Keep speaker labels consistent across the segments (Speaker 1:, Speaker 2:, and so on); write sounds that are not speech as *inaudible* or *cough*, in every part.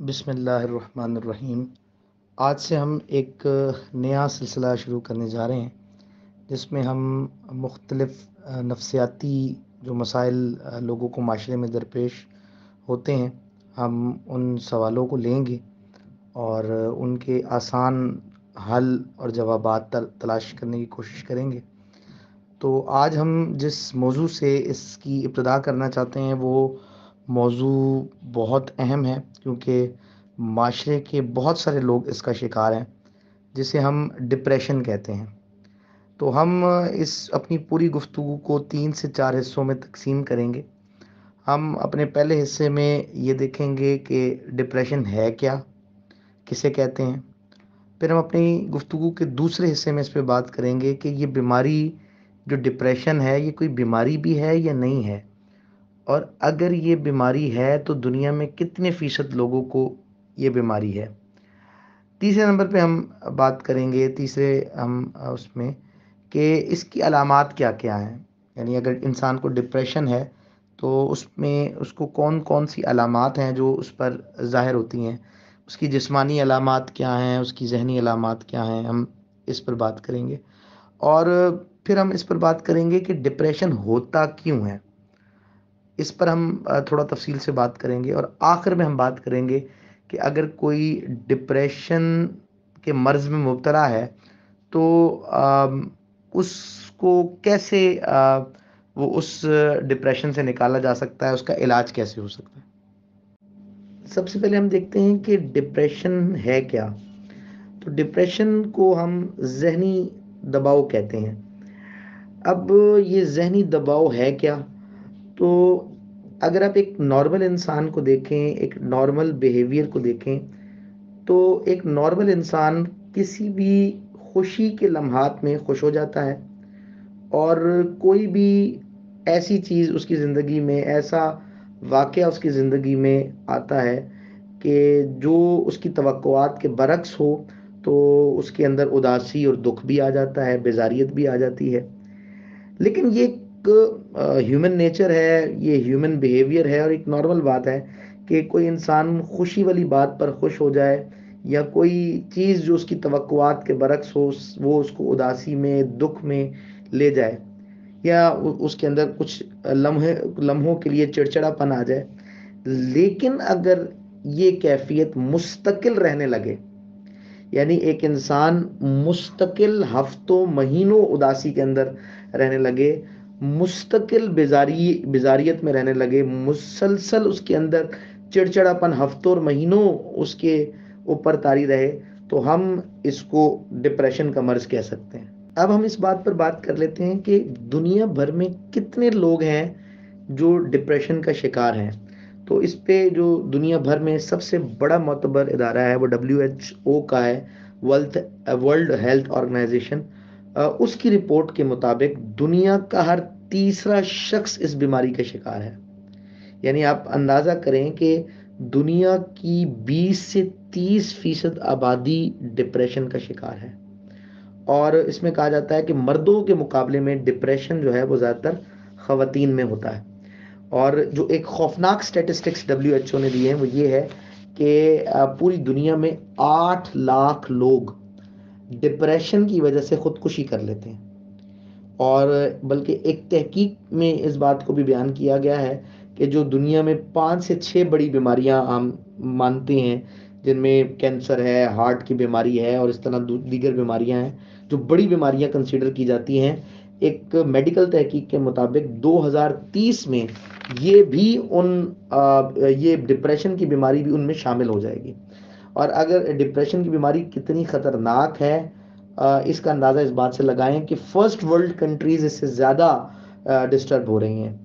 Speaker 1: बिसमीम आज से हम एक नया सिलसिला शुरू करने जा रहे हैं, जिसमें हम मुख्तलफ़ नफसियाती जो मसाइल लोगों को माशरे में दरपेश होते हैं, हम उन सवालों को लेंगे और उनके आसान हल और जवाब तलाश करने की कोशिश करेंगे। तो आज हम जिस मौजू से इसकी इब्तदा करना चाहते हैं, वो मौजू बहुत अहम है, क्योंकि माशरे के बहुत सारे लोग इसका शिकार हैं, जिसे हम डिप्रेशन कहते हैं। तो हम इस अपनी पूरी गुफ्तु को तीन से चार हिस्सों में तकसीम करेंगे। हम अपने पहले हिस्से में ये देखेंगे कि डिप्रेशन है क्या, किसे कहते हैं। फिर हम अपनी गुफ्तु के दूसरे हिस्से में इस पर बात करेंगे कि ये बीमारी जो डिप्रेशन है, ये कोई बीमारी भी है या नहीं है। और अगर ये बीमारी है तो दुनिया में कितने फ़ीसद लोगों को ये बीमारी है? तीसरे नंबर पे हम बात करेंगे, तीसरे हम उसमें कि इसकी अलामत क्या क्या हैं? यानी अगर इंसान को डिप्रेशन है तो उसमें उसको कौन कौन सी अलामत हैं जो उस पर ज़ाहिर होती हैं? उसकी जिस्मानी अलामत क्या हैं? उसकी जहनी अलामत क्या हैं? हम इस पर बात करेंगे। और फिर हम इस पर बात करेंगे कि डिप्रेशन होता क्यों है? इस पर हम थोड़ा तफसील से बात करेंगे और आखिर में हम बात करेंगे कि अगर कोई डिप्रेशन के मर्ज़ में मुबतला है तो आ, उसको कैसे आ, वो उस डिप्रेशन से निकाला जा सकता है उसका इलाज कैसे हो सकता है? सबसे पहले हम देखते हैं कि डिप्रेशन है क्या। तो डिप्रेशन को हम जहनी दबाव कहते हैं। अब ये जहनी दबाव है क्या? तो अगर आप एक नॉर्मल इंसान को देखें, एक नॉर्मल बिहेवियर को देखें तो एक नॉर्मल इंसान किसी भी खुशी के लम्हात में खुश हो जाता है और कोई भी ऐसी चीज़ उसकी ज़िंदगी में, ऐसा वाक़ उसकी ज़िंदगी में आता है कि जो उसकी तवक़ात के बरक्स हो तो उसके अंदर उदासी और दुख भी आ जाता है, बेजारियत भी आ जाती है। लेकिन ये ह्यूमन नेचर है, ये ह्यूमन बिहेवियर है और एक नॉर्मल बात है कि कोई इंसान खुशी वाली बात पर खुश हो जाए या कोई चीज़ जो उसकी तवक़ात के बरक्स हो वो उसको उदासी में, दुख में ले जाए या उसके अंदर कुछ लम्हे, लम्हों के लिए चिड़चिड़ापन आ जाए। लेकिन अगर ये कैफियत मुस्तकिल रहने लगे, यानी एक इंसान मुस्तकिल हफ्तों, महीनों उदासी के अंदर रहने लगे मुस्तकिल बेजारी, बेजारियत में रहने लगे। मुसलसल उसके अंदर चिड़चिड़ापन हफ्तों और महीनों उसके ऊपर तारी रहे तो हम इसको डिप्रेशन का मर्ज कह सकते हैं। अब हम इस बात पर बात कर लेते हैं कि दुनिया भर में कितने लोग हैं जो डिप्रेशन का शिकार हैं। तो इस पे जो दुनिया भर में सबसे बड़ा मतबर इदारा है, वो डब्ल्यू एच ओ का है वर्ल्ड वर्ल्ड हेल्थ ऑर्गेनाइजेशन उसकी रिपोर्ट के मुताबिक दुनिया का हर तीसरा शख्स इस बीमारी का शिकार है। यानी आप अंदाज़ा करें कि दुनिया की 20 से 30 फ़ीसद आबादी डिप्रेशन का शिकार है। और इसमें कहा जाता है कि मर्दों के मुकाबले में डिप्रेशन जो है वो ज़्यादातर ख़वातीन में होता है। और जो एक खौफनाक स्टेटिस्टिक्स डब्ल्यू एच ओ ने दिए हैं वो ये है कि पूरी दुनिया में आठ लाख लोग डिप्रेशन की वजह से ख़ुदकुशी कर लेते हैं। और बल्कि एक तहकीक में इस बात को भी बयान किया गया है कि जो दुनिया में पाँच से छः बड़ी बीमारियाँ हम मानते हैं जिनमें कैंसर है हार्ट की बीमारी है और इस तरह दीगर बीमारियाँ हैं जो बड़ी बीमारियाँ कंसीडर की जाती हैं एक मेडिकल तहकीक के मुताबिक 2030 में ये भी उन आ, ये डिप्रेशन की बीमारी भी उनमें शामिल हो जाएगी। और अगर डिप्रेशन की बीमारी कितनी ख़तरनाक है इसका अंदाज़ा इस बात से लगाएँ कि फ़र्स्ट वर्ल्ड कंट्रीज़ इससे ज़्यादा डिस्टर्ब हो रही हैं।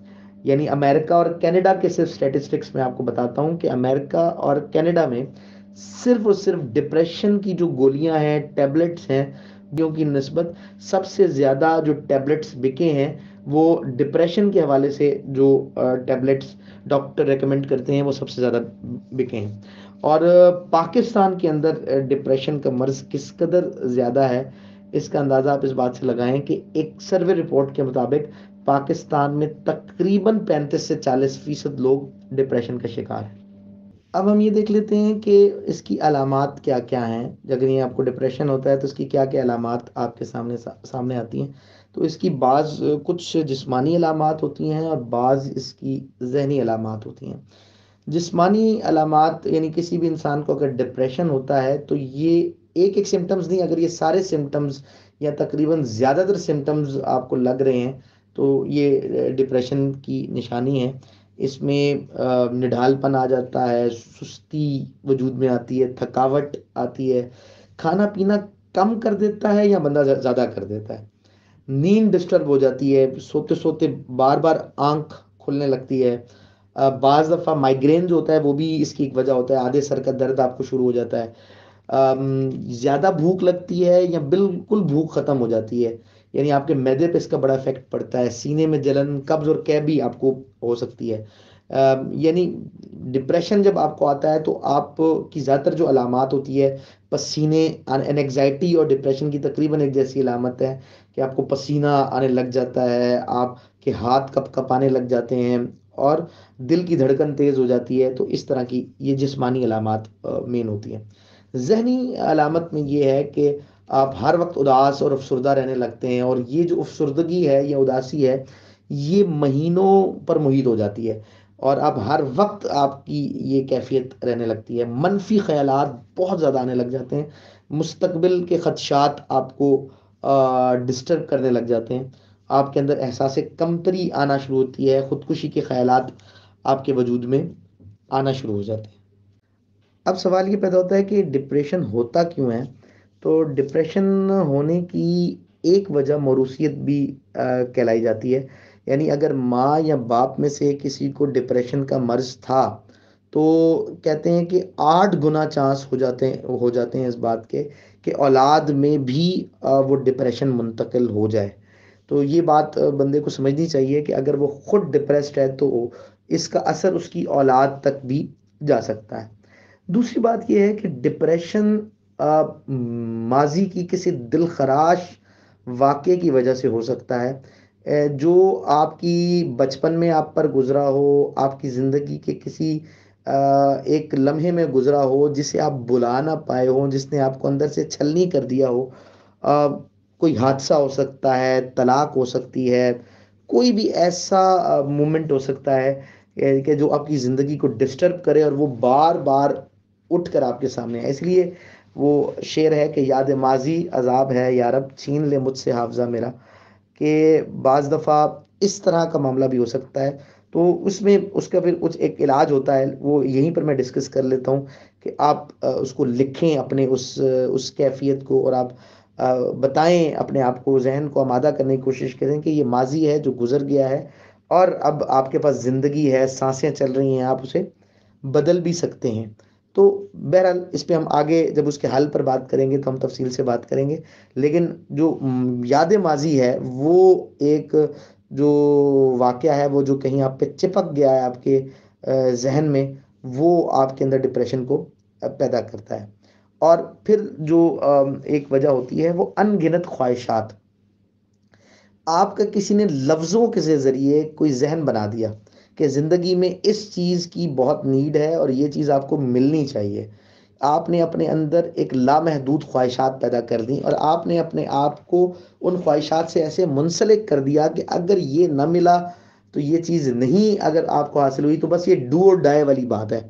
Speaker 1: यानी अमेरिका और कनाडा के सिर्फ़ स्टैटिस्टिक्स में आपको बताता हूँ कि अमेरिका और कनाडा में सिर्फ़ और सिर्फ़ डिप्रेशन की जो गोलियाँ हैं टैबलेट्स हैं, जो की नस्बत सबसे ज़्यादा जो टैबलेट्स बिके हैं, वो डिप्रेशन के हवाले से जो टैबलेट्स डॉक्टर रेकमेंड करते हैं, वो सबसे ज़्यादा बिके हैं। और पाकिस्तान के अंदर डिप्रेशन का मर्ज किस कदर ज़्यादा है इसका अंदाज़ा आप इस बात से लगाएँ कि एक सर्वे रिपोर्ट के मुताबिक पाकिस्तान में तकरीबन 35 से 40 फ़ीसद लोग डिप्रेशन का शिकार हैं। अब हम ये देख लेते हैं कि इसकी अलामत क्या क्या हैं। अगर ये आपको डिप्रेशन होता है तो इसकी क्या क्या अलामात आपके सामने सा, सामने आती हैं। तो इसकी बाज़ कुछ जिस्मानी अलामात होती हैं और बाज़ इसकी जहनी अलामत होती हैं। जिस्मानी अलामात, यानी किसी भी इंसान को अगर डिप्रेशन होता है तो ये एक एक सिम्टम्स नहीं, अगर ये सारे सिम्टम्स या तकरीबन ज़्यादातर सिम्टम्स आपको लग रहे हैं तो ये डिप्रेशन की निशानी है। इसमें निढालपन आ जाता है, सुस्ती वजूद में आती है, थकावट आती है खाना पीना कम कर देता है या बंदा ज़्यादा कर देता है। नींद डिस्टर्ब हो जाती है सोते सोते बार बार आँख खुलने लगती है बाज़ दफ़ा माइग्रेन जो होता है, वो भी इसकी एक वजह होता है। आधे सर का दर्द आपको शुरू हो जाता है। ज़्यादा भूख लगती है या बिल्कुल भूख ख़त्म हो जाती है, यानी आपके मैदे पे इसका बड़ा इफ़ेक्ट पड़ता है। सीने में जलन, कब्ज और कैब भी आपको हो सकती है। यानी डिप्रेशन जब आपको आता है तो आपकी ज़्यादातर जो अलामत होती है, पसीने एनजाइटी और डिप्रेशन की तकरीबन एक जैसी अलामत है कि आपको पसीना आने लग जाता है, आपके हाथ कप कपाने लग जाते हैं और दिल की धड़कन तेज़ हो जाती है तो इस तरह की ये जिस्मानी अलामत मेन होती हैं। जहनी अलामत में ये है कि आप हर वक्त उदास और अफसरदा रहने लगते हैं और ये जो अफसरदगी है या उदासी है, ये महीनों पर मुहित हो जाती है और अब हर वक्त आपकी ये कैफियत रहने लगती है। मनफी ख्याल बहुत ज़्यादा आने लग जाते हैं मुस्तबिल के खदशात आपको डिस्टर्ब करने लग जाते हैं। आपके अंदर एहसास कमतरी आना शुरू होती है, ख़ुदकुशी के ख्याल आपके वजूद में आना शुरू हो जाते हैं। अब सवाल ये पैदा होता है कि डिप्रेशन होता क्यों है? तो डिप्रेशन होने की एक वजह मरूसियत भी कहलाई जाती है। यानी अगर माँ या बाप में से किसी को डिप्रेशन का मर्ज था तो कहते हैं कि आठ गुना चांस हो जाते, हैं हो जाते हैं इस बात के कि औलाद में भी वो डिप्रेशन मुंतकिल हो जाए। तो ये बात बंदे को समझनी चाहिए कि अगर वो खुद डिप्रेस्ड है तो इसका असर उसकी औलाद तक भी जा सकता है। दूसरी बात यह है कि डिप्रेशन माजी की किसी दिल खराश वाक़े की वजह से हो सकता है। जो आपकी बचपन में आप पर गुज़रा हो, आपकी ज़िंदगी के किसी एक लम्हे में गुज़रा हो, जिसे आप बुला ना पाए हो, जिसने आपको अंदर से छलनी कर दिया हो कोई हादसा हो सकता है, तलाक हो सकती है, कोई भी ऐसा मोमेंट हो सकता है कि जो आपकी ज़िंदगी को डिस्टर्ब करे और वो बार बार उठ कर आपके सामने है इसलिए वो शेर है कि याद माजी अजाब है यारब छीन ले मुझसे हाफजा मेरा। कि बाज़ दफ़ा इस तरह का मामला भी हो सकता है। तो उसमें उसका फिर कुछ एक इलाज होता है, वो यहीं पर मैं डिस्कस कर लेता हूँ कि आप उसको लिखें अपने उस उस कैफियत को और आप बताएँ अपने आप को, जहन को आमादा करने की कोशिश करें कि ये माजी है जो गुजर गया है और अब आपके पास ज़िंदगी है, साँसें चल रही हैं, आप उसे बदल भी सकते हैं। तो बहरहाल, इस पर हम आगे जब उसके हल पर बात करेंगे तो हम तफसील से बात करेंगे। लेकिन जो याद माजी है, वो एक जो वाक़ है, वो जो कहीं आप पे चिपक गया है आपके जहन में, वो आपके अंदर डिप्रेशन को पैदा करता है। और फिर जो एक वजह होती है, वो अनगिनत ख्वाहिशात। आपका किसी ने लफ्ज़ों के ज़रिए कोई जहन बना दिया कि ज़िंदगी में इस चीज़ की बहुत नीड है और ये चीज़ आपको मिलनी चाहिए। आपने अपने अंदर एक लामहदूद ख्वाहिशात पैदा कर दी और आपने अपने आप को उन ख्वाहिशात से ऐसे मुंसलिक कर दिया कि अगर ये न मिला तो ये चीज़ नहीं, अगर आपको हासिल हुई तो बस ये डू और डाई वाली बात है।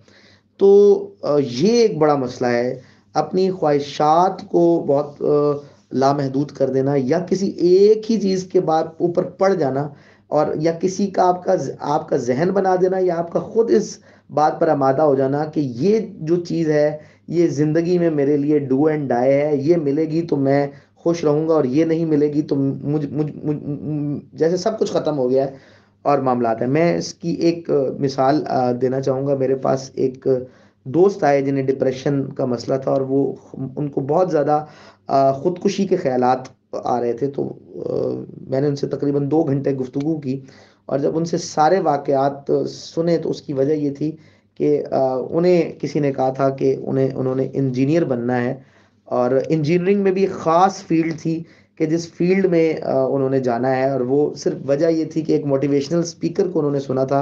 Speaker 1: तो ये एक बड़ा मसला है अपनी ख्वाहिशात को बहुत लामहदूद कर देना या किसी एक ही चीज़ के बाद ऊपर पड़ जाना और या किसी का आपका आपका जहन बना देना या आपका खुद इस बात पर आमादा हो जाना कि ये जो चीज़ है ये ज़िंदगी में मेरे लिए डू एंड डाई है ये मिलेगी तो मैं खुश रहूँगा और ये नहीं मिलेगी तो मुझ मुझ, मुझ जैसे सब कुछ ख़त्म हो गया है और मामला है। मैं इसकी एक मिसाल देना चाहूँगा। मेरे पास एक दोस्त आए जिन्हें डिप्रेशन का मसला था और वो उनको बहुत ज़्यादा ख़ुदकुशी के ख्याल आ रहे थे तो मैंने उनसे तकरीबन दो घंटे गुफ्तु की और जब उनसे सारे वाक़ात सुने तो उसकी वजह ये थी कि उन्हें किसी ने कहा था कि उन्हें, उन्होंने इंजीनियर बनना है और इंजीनियरिंग में भी एक ख़ास फ़ील्ड थी कि जिस फ़ील्ड में उन्होंने जाना है और वो सिर्फ़ वजह ये थी कि एक मोटिवेशनल स्पीकर को उन्होंने सुना था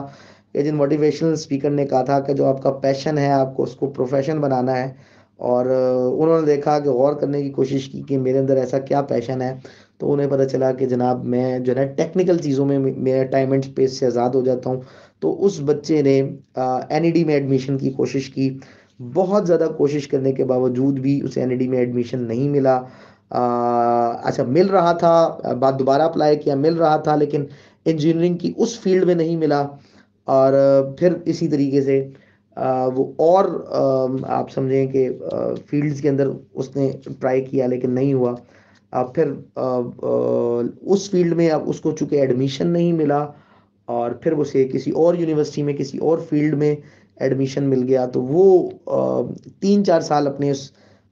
Speaker 1: कि जिन मोटिवेशनल स्पीकर ने कहा था कि जो आपका पैशन है आपको उसको प्रोफेशन बनाना है और उन्होंने देखा कि गौर करने की कोशिश की कि मेरे अंदर ऐसा क्या पैशन है तो उन्हें पता चला कि जनाब मैं जो है टेक्निकल चीज़ों में मेरा टाइम एंड स्पेस से आज़ाद हो जाता हूँ। तो उस बच्चे ने एन e में एडमिशन की कोशिश की। बहुत ज़्यादा कोशिश करने के बावजूद भी उसे एन e में एडमिशन नहीं मिला। आ, अच्छा मिल रहा था बाद दोबारा अप्लाई किया मिल रहा था लेकिन इंजीनियरिंग की उस फ़ील्ड में नहीं मिला। और फिर इसी तरीके से वो और आप समझें कि फील्ड्स के अंदर उसने ट्राई किया लेकिन नहीं हुआ। अब फिर उस फ़ील्ड में अब उसको चूँकि एडमिशन नहीं मिला और फिर उसे किसी और यूनिवर्सिटी में, किसी और फ़ील्ड में एडमिशन मिल गया तो वो तीन चार साल अपने उस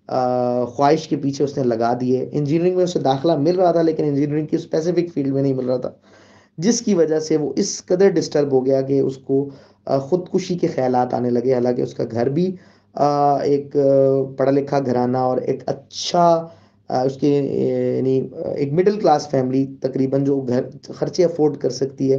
Speaker 1: ख्वाहिश के पीछे उसने लगा दिए। इंजीनियरिंग में उसे दाखिला मिल रहा था, लेकिन इंजीनियरिंग की स्पेसिफिक फ़ील्ड में नहीं मिल रहा था। जिसकी वजह से वो इस कदर डिस्टर्ब हो गया कि उसको ख़ुदकुशी के ख्याल आने लगे। हालाँकि उसका घर भी एक पढ़ा लिखा घराना और एक अच्छा उसके यानी एक मिडिल क्लास फैमिली तकरीबन जो घर खर्चे अफोर्ड कर सकती है,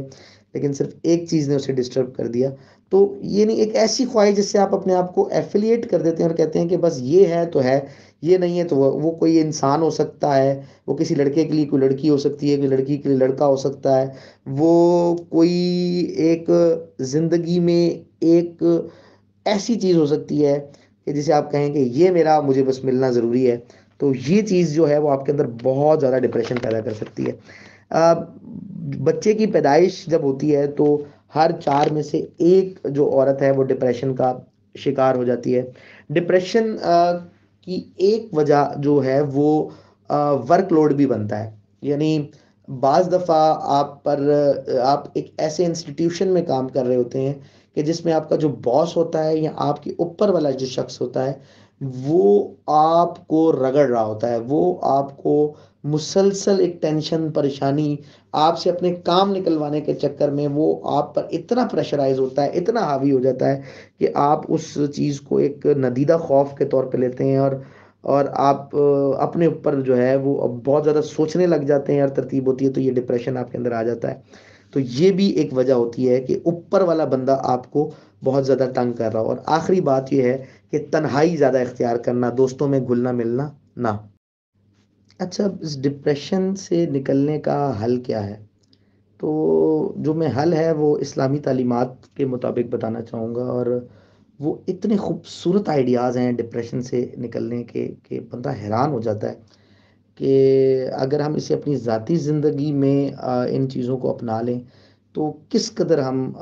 Speaker 1: लेकिन सिर्फ़ एक चीज़ ने उसे डिस्टर्ब कर दिया। तो ये नहीं एक ऐसी ख्वाहिश जिससे आप अपने आप को एफिलिएट कर देते हैं और कहते हैं कि बस ये है तो है ये नहीं है तो वो, वो कोई इंसान हो सकता है वो किसी लड़के के लिए कोई लड़की हो सकती है कोई लड़की के लिए लड़का हो सकता है वो कोई एक ज़िंदगी में एक ऐसी चीज़ हो सकती है कि जिसे आप कहें कि ये मेरा मुझे बस मिलना ज़रूरी है तो ये चीज़ जो है वो आपके अंदर बहुत ज़्यादा डिप्रेशन पैदा कर सकती है। बच्चे की पैदाइश जब होती है तो हर चार में से एक जो औरत है, वो डिप्रेशन का शिकार हो जाती है। डिप्रेशन की एक वजह जो है, वो वर्कलोड भी बनता है। यानी बाज़ दफ़ा आप पर, आप एक ऐसे इंस्टीट्यूशन में काम कर रहे होते हैं कि जिसमें आपका जो बॉस होता है या आपके ऊपर वाला जो शख्स होता है, वो आपको रगड़ रहा होता है, वो आपको मुसलसल एक टेंशन परेशानी, आपसे अपने काम निकलवाने के चक्कर में वो आप पर इतना प्रेशराइज होता है, इतना हावी हो जाता है कि आप उस चीज़ को एक नदीदा खौफ के तौर पे लेते हैं और और आप अपने ऊपर जो है वो बहुत ज़्यादा सोचने लग जाते हैं और तरतीब होती है तो ये डिप्रेशन आपके अंदर आ जाता है। तो ये भी एक वजह होती है कि ऊपर वाला बंदा आपको बहुत ज़्यादा तंग कर रहा हो और आखिरी बात यह है कि तन्हाई ज़्यादा इख्तियार करना, दोस्तों में घुलना मिलना ना। अच्छा इस डिप्रेशन से निकलने का हल क्या है? तो जो मैं हल है, वो इस्लामी तालीमात के मुताबिक बताना चाहूँगा और वो इतने खूबसूरत आइडियाज़ हैं डिप्रेशन से निकलने के, कि बंदा हैरान हो जाता है कि अगर हम इसे अपनी ज़ाती ज़िंदगी में इन चीज़ों को अपना लें तो किस कदर हम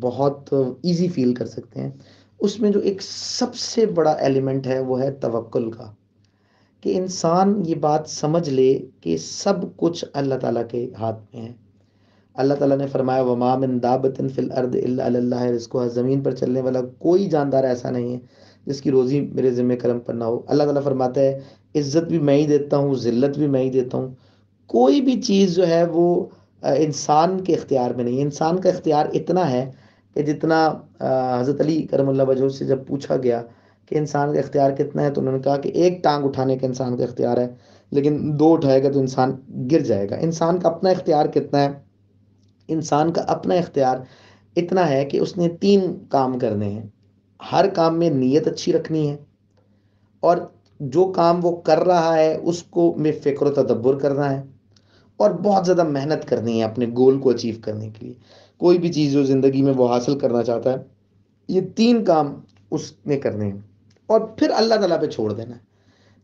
Speaker 1: बहुत इजी फील कर सकते हैं। उसमें जो एक सबसे बड़ा एलिमेंट है, वो है तवक्ल का। कि इंसान ये बात समझ ले कि सब कुछ अल्लाह ताला के हाथ में है। अल्लाह ताला ने फरमाया, वमा मिन दाबतिन फिल अर्द अल्लाह रिस्को ज़मीन पर चलने वाला कोई जानदार ऐसा नहीं है जिसकी रोज़ी मेरे ज़िम्मे करम पर ना हो। अल्लाह ताला फरमाता है, इज़्ज़त भी मैं ही देता हूँ, ज़िल्लत भी मैं ही देता हूँ। कोई भी चीज़ जो है वो इंसान के इख्तियार में नहीं इंसान का इख्तियार इतना है कि जितना हज़रत अली करम वजह से जब पूछा गया कि इंसान का इख्तियार कितना है तो उन्होंने कहा कि एक टांग उठाने का इंसान का इख्तियार है, लेकिन दो उठाएगा तो इंसान गिर जाएगा। इंसान का अपना इख्तियार कितना है? इंसान का अपना इख्तियार इतना है कि उसने तीन काम करने हैं। हर काम में नीयत अच्छी रखनी है, और जो काम वो कर रहा है, उसको में फ़िक्र तदब्बर करना है, और बहुत ज़्यादा मेहनत करनी है अपने गोल को अचीव करने के लिए। कोई भी चीज़ जो ज़िंदगी में वो हासिल करना चाहता है, ये तीन काम उसने करने हैं। और फिर अल्लाह तला पे छोड़ देना।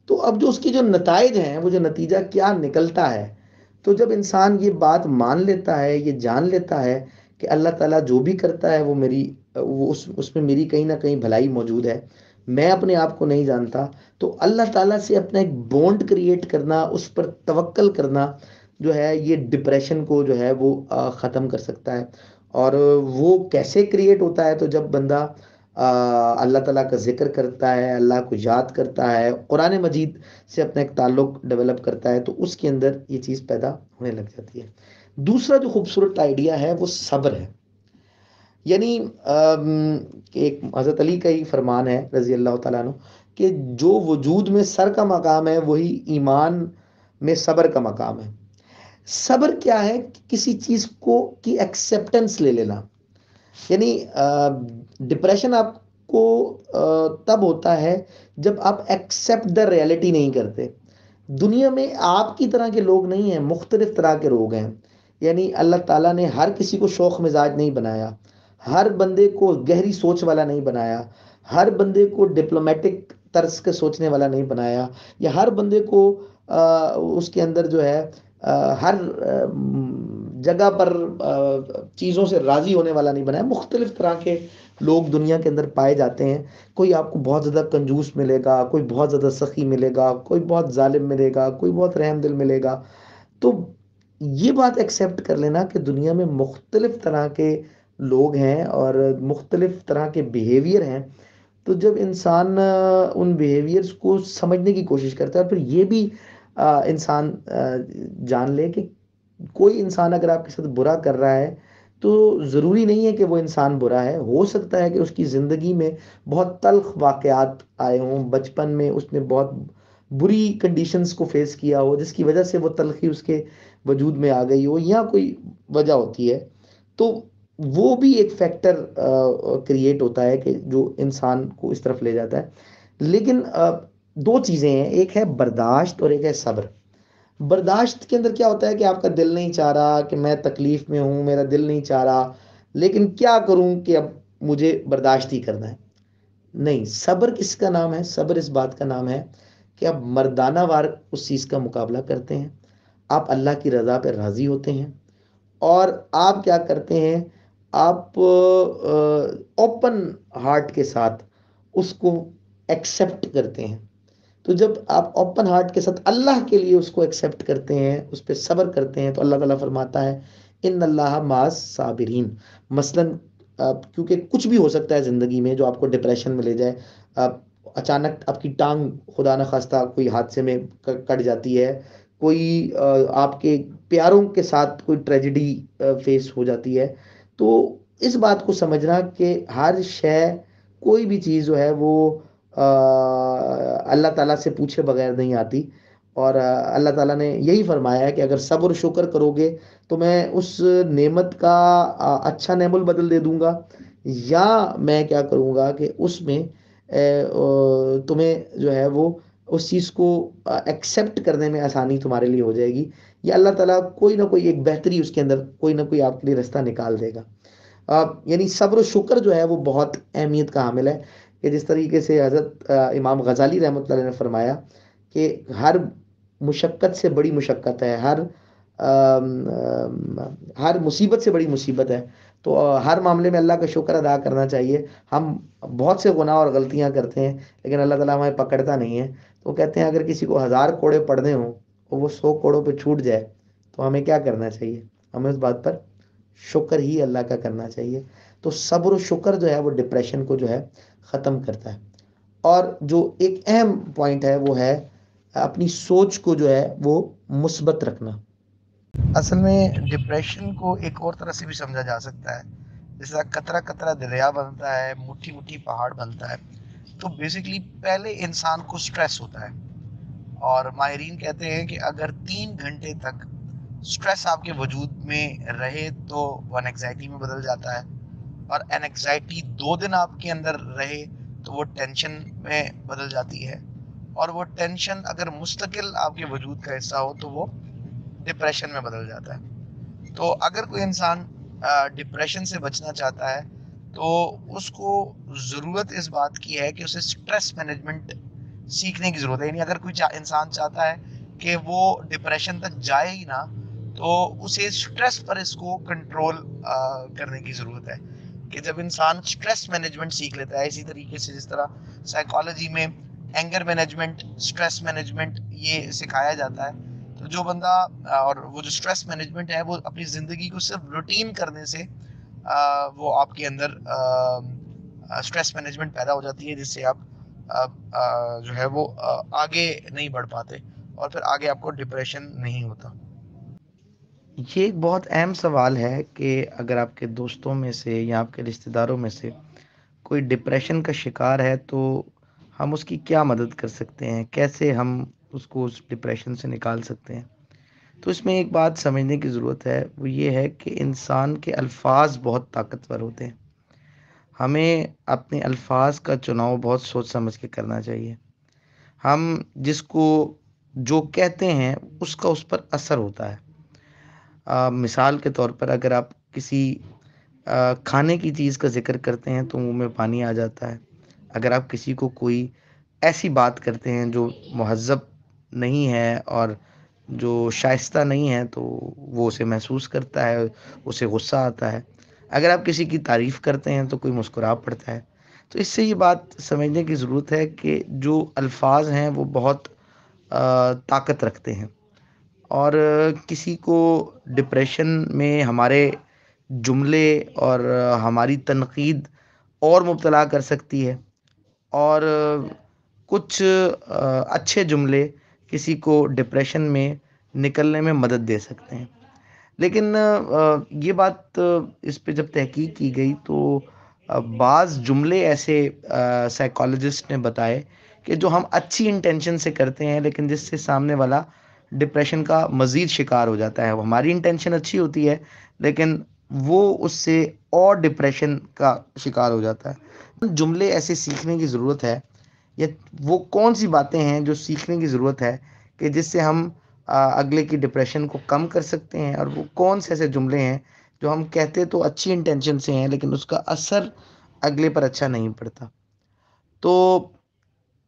Speaker 1: तो अब जो उसकी जो नतज हैं, वो जो नतीजा क्या निकलता है? तो जब इंसान ये बात मान लेता है, ये जान लेता है कि अल्लाह ताला जो भी करता है, वो मेरी, वो उस, उसमें मेरी कहीं ना कहीं भलाई मौजूद है, मैं अपने आप को नहीं जानता तो अल्लाह ताला से अपना एक बॉन्ड क्रिएट करना, उस पर तवक्ल करना जो है, ये डिप्रेशन को जो है, वो ख़त्म कर सकता है। और वो कैसे क्रिएट होता है? तो जब बंदा अल्लाह ताला का ज़िक्र करता है, अल्लाह को याद करता है, कुरान मजीद से अपना एक ताल्लुक डेवलप करता है तो उसके अंदर ये चीज़ पैदा होने लग जाती है। दूसरा जो खूबसूरत आइडिया है, वो सब्र है। यानी एक हज़रत अली का ही फरमान है रज़ी अल्लाह तु कि जो वजूद में सर का मकाम है, वही ईमान में सब्र का मकाम है। सब्र क्या है? कि किसी चीज़ को, की एक्सेप्टेंस ले लेना। यानी डिप्रेशन आपको तब होता है जब आप एक्सेप्ट द रियलिटी नहीं करते। दुनिया में आपकी तरह के लोग नहीं हैं मुख्तलिफ़ तरह के लोग हैं। यानी अल्लाह ताला ने हर किसी को शौक मिजाज नहीं बनाया। हर बंदे को गहरी सोच वाला नहीं बनाया। हर बंदे को डिप्लोमेटिक तर्स के सोचने वाला नहीं बनाया। या हर बंदे को आ, उसके अंदर जो है आ, हर जगह पर चीज़ों से राज़ी होने वाला नहीं बनाया मुख्तलिफ़ तरह के लोग दुनिया के अंदर पाए जाते हैं। कोई आपको बहुत ज़्यादा कंजूस मिलेगा, कोई बहुत ज़्यादा सखी मिलेगा, कोई बहुत जालिम मिलेगा, कोई बहुत रहम दिल मिलेगा। तो ये बात एक्सेप्ट कर लेना कि दुनिया में मुख्तलिफ़ तरह के लोग हैं और मुख्तलिफ़ तरह के बिहेवियर हैं। तो जब इंसान उन बिहेवियर्स को समझने की कोशिश करता है, फिर ये भी इंसान जान ले कि कोई इंसान अगर आपके साथ बुरा कर रहा है तो ज़रूरी नहीं है कि वो इंसान बुरा है। हो सकता है कि उसकी ज़िंदगी में बहुत तलख वाक़ात आए हों बचपन में उसने बहुत बुरी कंडीशंस को फेस किया हो जिसकी वजह से वो तलखी उसके वजूद में आ गई हो या कोई वजह होती है। तो वो भी एक फैक्टर क्रिएट होता है कि जो इंसान को इस तरफ़ ले जाता है। लेकिन आ, दो चीज़ें हैं एक है बर्दाश्त और एक है सब्र। बर्दाश्त के अंदर क्या होता है कि आपका दिल नहीं चाह रहा कि मैं तकलीफ़ में हूँ, मेरा दिल नहीं चाह रहा। लेकिन क्या करूँ कि अब मुझे बर्दाश्त ही करना है? नहीं, सब्र किसका नाम है? सब्र इस बात का नाम है कि आप मर्दाना वार उस चीज़ का मुकाबला करते हैं। आप अल्लाह की रज़ा पर राज़ी होते हैं और आप क्या करते हैं? आप ओपन हार्ट के साथ उसको एक्सेप्ट करते हैं। तो जब आप ओपन हार्ट के साथ अल्लाह के लिए उसको एक्सेप्ट करते हैं, उस पर सब्र करते हैं तो अल्लाह ताला फरमाता है इन अल्लाह माज साबिरीन। मसलन क्योंकि कुछ भी हो सकता है ज़िंदगी में जो आपको डिप्रेशन में ले जाए, आप, अचानक आपकी टांग, खुदा न खास्ता, कोई हादसे में कट जाती है, कोई आपके प्यारों के साथ कोई ट्रेजिडी फेस हो जाती है तो इस बात को समझना कि हर शय, कोई भी चीज़ जो है वो अल्लाह ताला से पूछे बगैर नहीं आती। और अल्लाह ताला ने यही फरमाया है कि अगर सब्र शुक्र करोगे तो मैं उस नेमत का अच्छा नेमुल बदल दे दूँगा। या मैं क्या करूँगा कि उसमें तुम्हें जो है वो उस चीज़ को एक्सेप्ट करने में आसानी तुम्हारे लिए हो जाएगी। या अल्लाह ताला कोई ना कोई एक बेहतरी उसके अंदर, कोई ना कोई आपके लिए रास्ता निकाल देगा। यानी सब्र शुक्र जो है वो बहुत अहमियत का हामिल है। कि जिस तरीके से हज़रत इमाम गज़ाली रहमत ने फरमाया कि हर मुशक्क़त से बड़ी मुशक्क़त है हर आ, हर मुसीबत से बड़ी मुसीबत है। तो हर मामले में अल्लाह का शुक्र अदा करना चाहिए। हम बहुत से गुनाह और गलतियाँ करते हैं लेकिन अल्लाह ताला हमें पकड़ता नहीं है। तो कहते हैं अगर किसी को हज़ार कोड़े पढ़ने हों तो वो सौ कोड़ों पे छूट जाए तो हमें क्या करना चाहिए? हमें उस बात पर शुक्र ही अल्लाह का करना चाहिए। तो सब्र शुक्र जो है वो डिप्रेशन को जो है ख़त्म करता है। और जो एक अहम पॉइंट है, वो है अपनी सोच को जो है, वो मुस्बत रखना। असल में डिप्रेशन को एक और तरह से भी समझा जा सकता है। जैसा कतरा कतरा दरिया बनता है मुट्ठी मुट्ठी पहाड़ बनता है तो बेसिकली पहले इंसान को स्ट्रेस होता है। और माहरीन कहते हैं कि अगर तीन घंटे तक स्ट्रेस आपके वजूद में रहे तो वो एनजाइटी में बदल जाता है। और एनजाइटी दो दिन आपके अंदर रहे तो वो टेंशन में बदल जाती है। और वो टेंशन अगर मुस्तकिल आपके वजूद का हिस्सा हो तो वो डिप्रेशन में बदल जाता है। तो अगर कोई इंसान डिप्रेशन से बचना चाहता है तो उसको ज़रूरत इस बात की है कि उसे स्ट्रेस मैनेजमेंट सीखने की ज़रूरत है। यानी अगर कोई चा, इंसान चाहता है कि वो डिप्रेशन तक जाए ही ना तो उसे स्ट्रेस पर इसको कंट्रोल करने की ज़रूरत है। कि जब इंसान स्ट्रेस मैनेजमेंट सीख लेता है, इसी तरीके से जिस तरह साइकोलॉजी में एंगर मैनेजमेंट स्ट्रेस मैनेजमेंट ये सिखाया जाता है तो जो बंदा, और वो जो स्ट्रेस मैनेजमेंट है, वो अपनी ज़िंदगी को सिर्फ़ रूटीन करने से वो आपके अंदर स्ट्रेस मैनेजमेंट पैदा हो जाती है, जिससे आप जो है वो आगे नहीं बढ़ पाते और फिर आगे आपको डिप्रेशन नहीं होता।
Speaker 2: ये एक बहुत अहम सवाल है कि अगर आपके दोस्तों में से या आपके रिश्तेदारों में से कोई डिप्रेशन का शिकार है तो हम उसकी क्या मदद कर सकते हैं? कैसे हम उसको उस डिप्रेशन से निकाल सकते हैं? तो इसमें एक बात समझने की ज़रूरत है, वो ये है कि इंसान के अल्फाज बहुत ताकतवर होते हैं। हमें अपने अल्फाज का चुनाव बहुत सोच समझ के करना चाहिए। हम जिसको जो कहते हैं, उसका उस पर असर होता है। आ, मिसाल के तौर पर अगर आप किसी आ, खाने की चीज़ का ज़िक्र करते हैं तो मुँह में पानी आ जाता है। अगर आप किसी को कोई ऐसी बात करते हैं जो महज़ब नहीं है और जो शाइस्ता नहीं है तो वो उसे महसूस करता है उसे गुस्सा आता है। अगर आप किसी की तारीफ़ करते हैं तो कोई मुस्कुरा पड़ता है। तो इससे ये बात समझने की ज़रूरत है कि जो अल्फाज हैं वो बहुत आ, ताकत रखते हैं। और किसी को डिप्रेशन में हमारे जुमले और हमारी तनकीद और मुबतला कर सकती है। और कुछ अच्छे जुमले किसी को डिप्रेशन में निकलने में मदद दे सकते हैं। लेकिन ये बात इस पे जब तहकीक की गई तो बाज़ जुमले ऐसे साइकोलॉजिस्ट ने बताए कि जो हम अच्छी इंटेंशन से करते हैं, लेकिन जिससे सामने वाला डिप्रेशन का मज़ीद शिकार हो जाता है। हमारी इंटेंशन अच्छी होती है, लेकिन वो उससे और डिप्रेशन का शिकार हो जाता है। जुमले ऐसे सीखने की ज़रूरत है, या वो कौन सी बातें हैं जो सीखने की ज़रूरत है कि जिससे हम अगले की डिप्रेशन को कम कर सकते हैं? और वो कौन से ऐसे जुमले हैं जो हम कहते तो अच्छी इंटेंशन से हैं, लेकिन उसका असर अगले पर अच्छा नहीं पड़ता? तो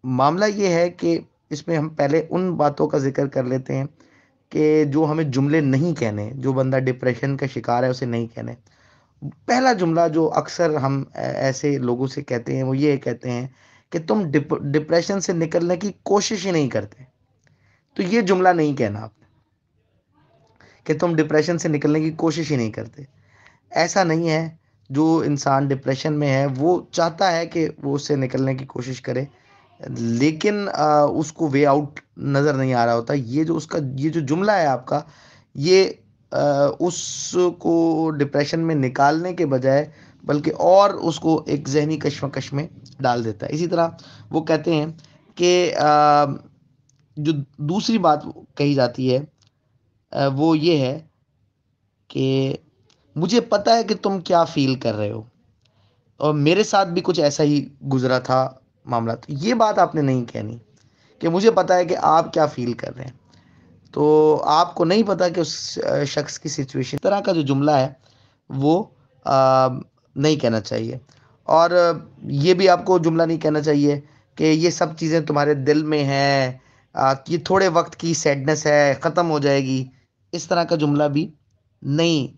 Speaker 2: मामला ये है कि इसमें हम पहले उन बातों का ज़िक्र कर लेते हैं कि जो हमें जुमले नहीं कहने जो बंदा डिप्रेशन का शिकार है उसे नहीं कहने। पहला जुमला जो अक्सर हम ऐसे लोगों से कहते हैं वो ये कहते हैं कि तुम डिप, डिप्रेशन से निकलने की कोशिश ही नहीं करते। तो ये जुमला नहीं कहना आपने कि तुम डिप्रेशन से निकलने की कोशिश ही नहीं करते। ऐसा नहीं है जो इंसान डिप्रेशन में है वो चाहता है कि वो उससे निकलने की कोशिश करे लेकिन आ, उसको वे आउट नज़र नहीं आ रहा होता। ये जो उसका ये जो जुमला है आपका ये आ, उसको डिप्रेशन में निकालने के बजाय बल्कि और उसको एक जहनी कश्मकश में डाल देता है। इसी तरह वो कहते हैं कि जो दूसरी बात कही जाती है वो ये है कि मुझे पता है कि तुम क्या फील कर रहे हो। और मेरे साथ भी कुछ ऐसा ही गुजरा था मामला। तो ये बात आपने नहीं कहनी कि मुझे पता है कि आप क्या फील कर रहे हैं। तो आपको नहीं पता कि उस शख्स की सिचुएशन तरह का जो जुमला है वो आ, नहीं कहना चाहिए। और ये भी आपको जुमला नहीं कहना चाहिए कि ये सब चीज़ें तुम्हारे दिल में हैं ये थोड़े वक्त की सैडनेस है ख़त्म हो जाएगी। इस तरह का जुमला भी नहीं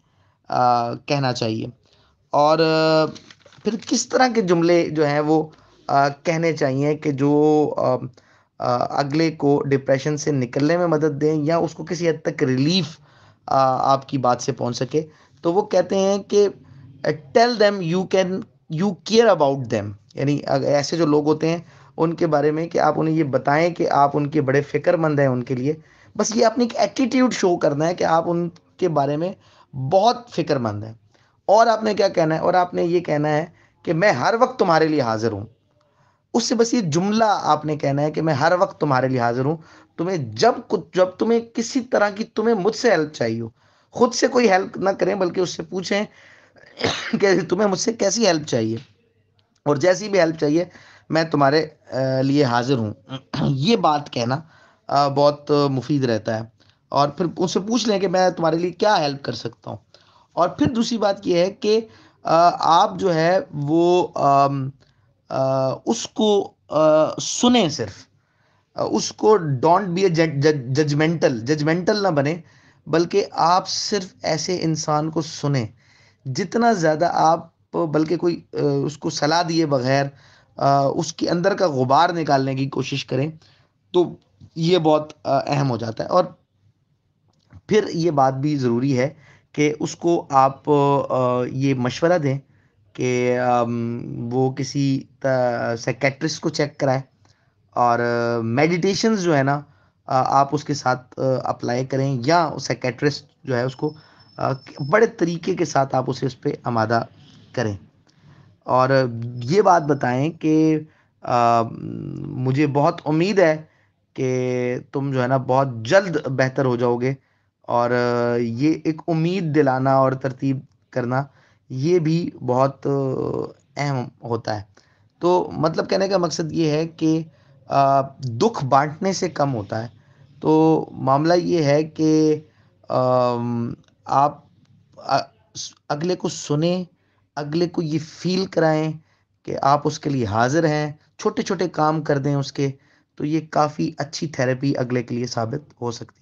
Speaker 2: आ, कहना चाहिए। और फिर किस तरह के जुमले जो हैं वो आ, कहने चाहिए कि जो आ, आ, अगले को डिप्रेशन से निकलने में मदद दें या उसको किसी हद तक रिलीफ आपकी बात से पहुँच सके तो वो कहते हैं कि tell them you can you care about them यानी ऐसे जो लोग होते हैं उनके बारे में कि आप उन्हें ये बताएँ कि आप उनके बड़े फ़िक्रमंद हैं उनके लिए। बस ये अपनी एक एटीट्यूड शो करना है कि आप उनके बारे में बहुत फ़िक्रमंद हैं। और आपने क्या कहना है? और आपने ये कहना है कि मैं हर वक्त तुम्हारे लिए हाजिर हूँ। उससे बस ये जुमला आपने कहना है कि मैं हर वक्त तुम्हारे लिए हाजिर हूँ। तुम्हें जब कुछ, जब तुम्हें किसी तरह की तुम्हें मुझसे हेल्प चाहिए हो, खुद से कोई हेल्प ना करें, बल्कि उससे पूछें *coughs* कि तुम्हें मुझसे कैसी हेल्प चाहिए? और जैसी भी हेल्प चाहिए, मैं तुम्हारे लिए हाजिर हूँ। *coughs* ये बात कहना बहुत मुफीद रहता है। और फिर उससे पूछ लें कि मैं तुम्हारे लिए क्या हेल्प कर सकता हूँ। और फिर दूसरी बात यह है कि आप जो है वो उसको सुने सिर्फ़। उसको डोंट बी जजमेंटल जजमेंटल ना बने, बल्कि आप सिर्फ़ ऐसे इंसान को सुने। जितना ज़्यादा आप, बल्कि कोई उसको सलाह दिए बगैर उसके अंदर का गुबार निकालने की कोशिश करें तो ये बहुत अहम हो जाता है। और फिर ये बात भी ज़रूरी है कि उसको आप ये मशवरा दें कि वो किसी सेकेट्रिस्ट को चेक कराए और मेडिटेशंस जो है ना आप उसके साथ अप्लाई करें या सेकेट्रिस्ट जो है उसको बड़े तरीके के साथ आप उसे उस पर आमादा करें। और, ये बात बताएँ कि मुझे बहुत उम्मीद है कि तुम जो है ना, बहुत जल्द बेहतर हो जाओगे और ये एक उम्मीद दिलाना और तरतीब करना ये भी बहुत अहम होता है तो मतलब कहने का मकसद ये है कि दुख बांटने से कम होता है तो मामला ये है कि आप अगले को सुने अगले को ये फ़ील कराएँ कि आप उसके लिए हाज़िर हैं, छोटे-छोटे काम कर दें उसके, तो ये काफ़ी अच्छी थेरेपी अगले के लिए साबित हो सकती है।